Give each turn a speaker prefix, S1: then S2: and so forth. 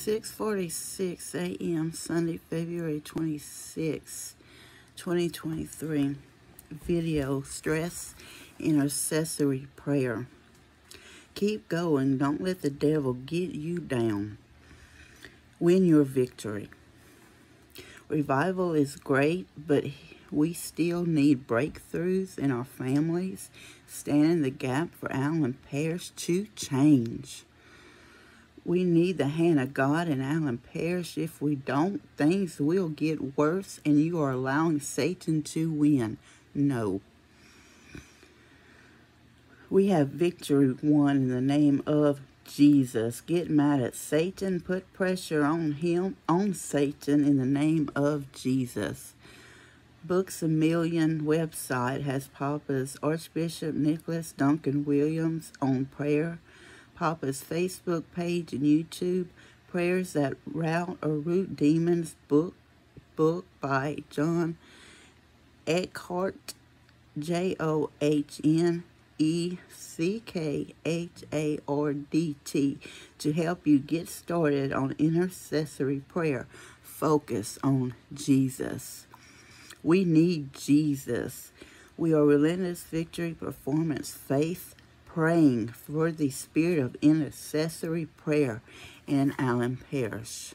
S1: 6.46 a.m. Sunday, February 26, 2023. Video, Stress, Intercessory Prayer. Keep going. Don't let the devil get you down. Win your victory. Revival is great, but we still need breakthroughs in our families. Stand in the gap for Allen Parish to change. We need the hand of God in Allen Parish. If we don't, things will get worse and you are allowing Satan to win. No. We have victory won in the name of Jesus. Get mad at Satan. Put pressure on him, on Satan in the name of Jesus. Books a Million website has Papa's Archbishop Nicholas Duncan Williams on prayer Papa's Facebook page and YouTube, Prayers That Rout or Root Demons book, book by John Eckhardt, J-O-H-N-E-C-K-H-A-R-D-T, to help you get started on intercessory prayer. Focus on Jesus. We need Jesus. We are Relentless Victory Performance Faith praying for the spirit of intercessory prayer in Allen Parish.